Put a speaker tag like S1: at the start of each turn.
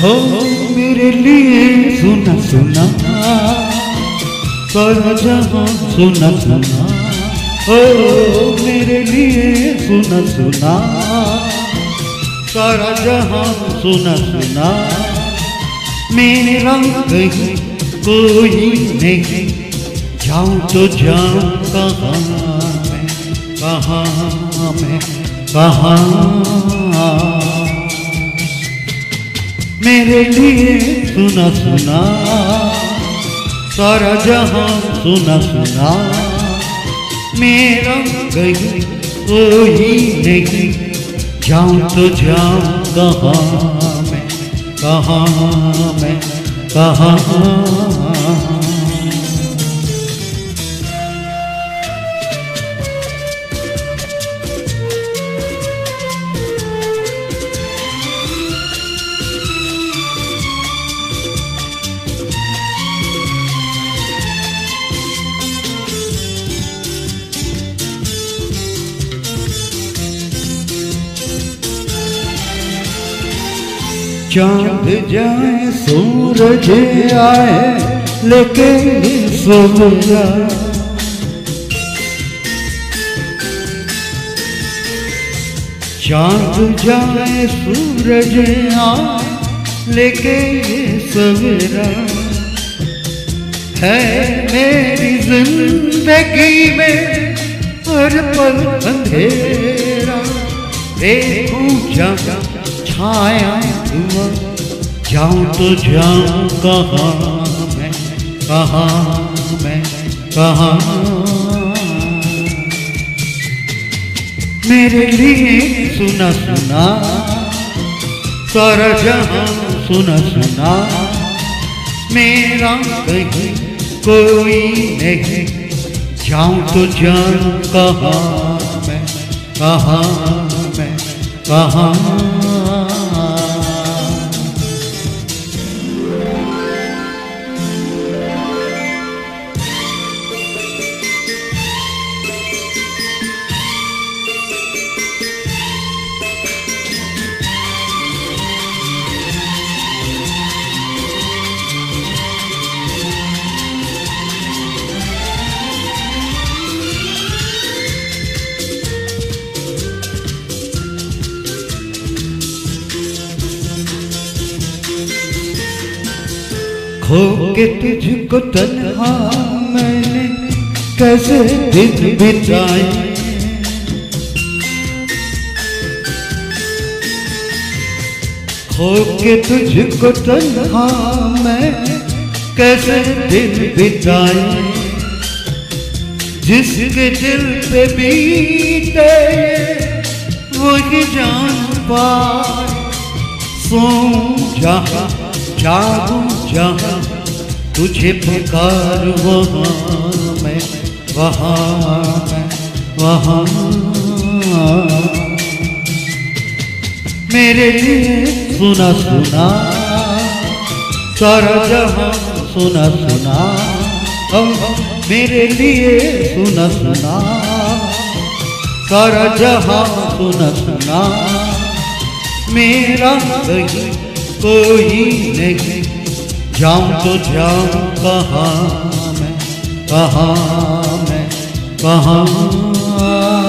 S1: हो, मेरे लिए सुना सुना। कर जहाँ सुना सुना। हो, मेरे लिए सुना सुना। कर जहाँ सुना सुना। मेरा कहीं कोई नहीं। जाऊँ तो जाऊँ कहाँ मैं कहाँ मैं, कहाँ मेरे लिए। सुना सुना। सारा जहाँ सुना सुना। मेरा कहीं कोई नहीं। जाऊँ तो जाऊँ कहाँ मैं कहाँ मैं, कहाँ चाँद जाए, सूरज आए, लेके सवेरा चाँद जाए, सूरज आए, लेके सवेरा है मेरी ज़िंदगी में हर पल अंधेरा, देखूँ जा छाया हुआ, जाऊँ तो जाऊँ कहाँ मैं कहाँ मैं, कहाँ? मेरे लिए सुना सुना, सारा जहाँ सुना सुना, मेरा कहीं कोई नहीं, जाऊँ तो जाऊँ कहाँ मैं कहाँ मैं, कहाँ? खो के तुझको तन्हा मैंने कैसे दिन बिताए? खो के तुझको तन्हा मैं कैसे दिन बिताए? जिसके दिल पे बीते, वही जान पाए। सो जहाँ जागू तुझे पुकार वहाँ मैं वहाँ मैं, वहाँ। मेरे लिए सुना सुना। सारा जहाँ सुना सुना। हम मेरे लिए सुना सुना। सारा जहाँ सुना सुना। मेरा कहीं कोई नहीं। जाऊँ तो जाऊँ कहाँ मैं कहाँ मैं कहाँ